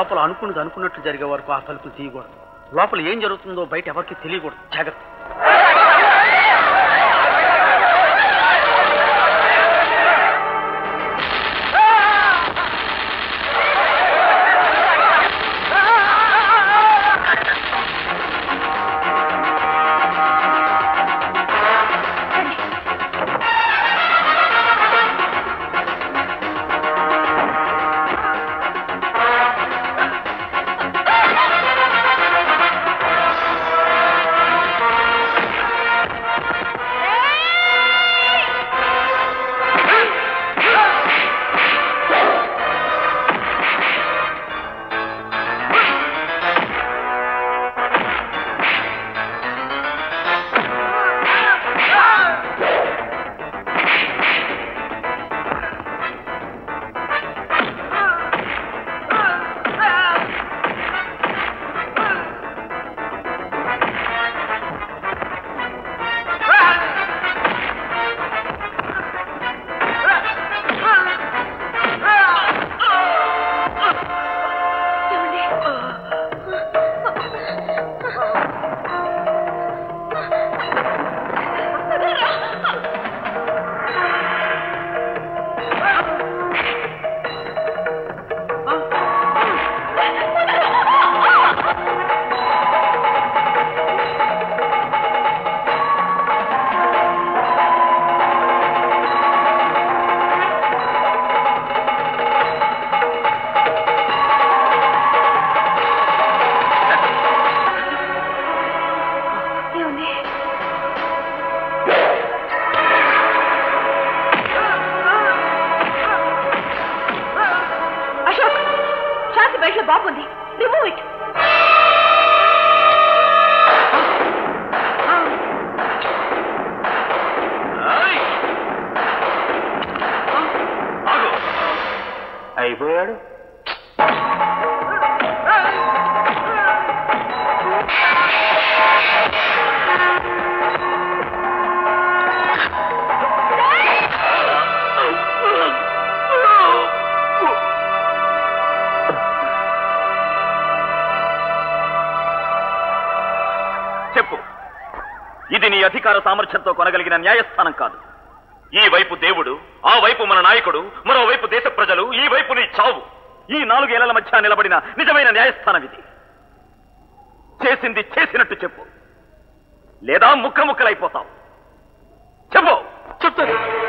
లోపల అనుకున్నది అనుకున్నట్లు జరిగే వరకు ఆ తలుపు తీయకూడదు. లోపల ఏం జరుగుతుందో బయట ఎవరికి తెలియకూడదు. జాగ్రత్త. ఇది నీ అధికార సామర్థ్యంతో కొనగలిగిన న్యాయస్థానం కాదు. ఈ వైపు దేవుడు ఆ వైపు మన నాయకుడు మరోవైపు దేశ ప్రజలు ఈ వైపు నీ చావు. ఈ నాలుగేళ్ళ మధ్య నిలబడిన నిజమైన న్యాయస్థానం ఇది. చేసింది చేసినట్టు చెప్పు. లేదా ముక్క ముక్కలైపోతావు. చెప్పు చెప్తాను.